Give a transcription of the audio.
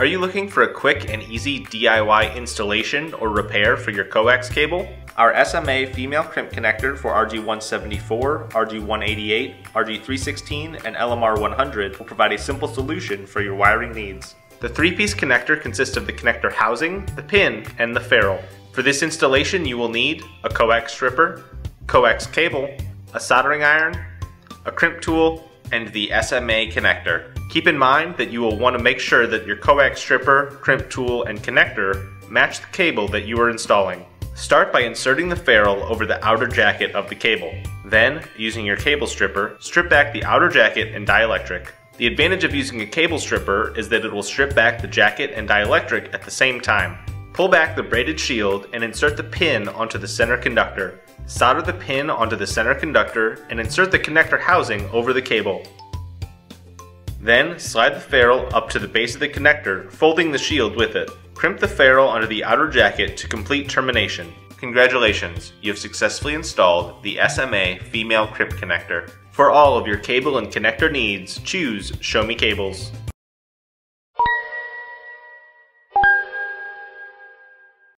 Are you looking for a quick and easy DIY installation or repair for your coax cable? Our SMA female crimp connector for RG174, RG188, RG316, and LMR100 will provide a simple solution for your wiring needs. The three-piece connector consists of the connector housing, the pin, and the ferrule. For this installation you will need a coax stripper, coax cable, a soldering iron, a crimp tool, and the SMA connector. Keep in mind that you will want to make sure that your coax stripper, crimp tool, and connector match the cable that you are installing. Start by inserting the ferrule over the outer jacket of the cable. Then, using your cable stripper, strip back the outer jacket and dielectric. The advantage of using a cable stripper is that it will strip back the jacket and dielectric at the same time. Pull back the braided shield and insert the pin onto the center conductor. Solder the pin onto the center conductor and insert the connector housing over the cable. Then slide the ferrule up to the base of the connector, folding the shield with it. Crimp the ferrule onto the outer jacket to complete termination. Congratulations, you have successfully installed the SMA female crimp connector. For all of your cable and connector needs, choose Show Me Cables.